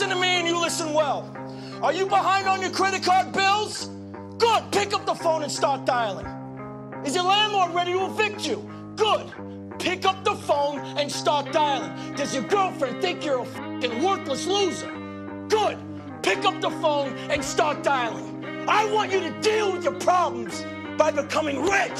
listen to me and you listen well. Are you behind on your credit card bills? Good. Pick up the phone and start dialing. Is your landlord ready to evict you? Good. Pick up the phone and start dialing. Does your girlfriend think you're a fucking worthless loser? Good. Pick up the phone and start dialing. I want you to deal with your problems by becoming rich.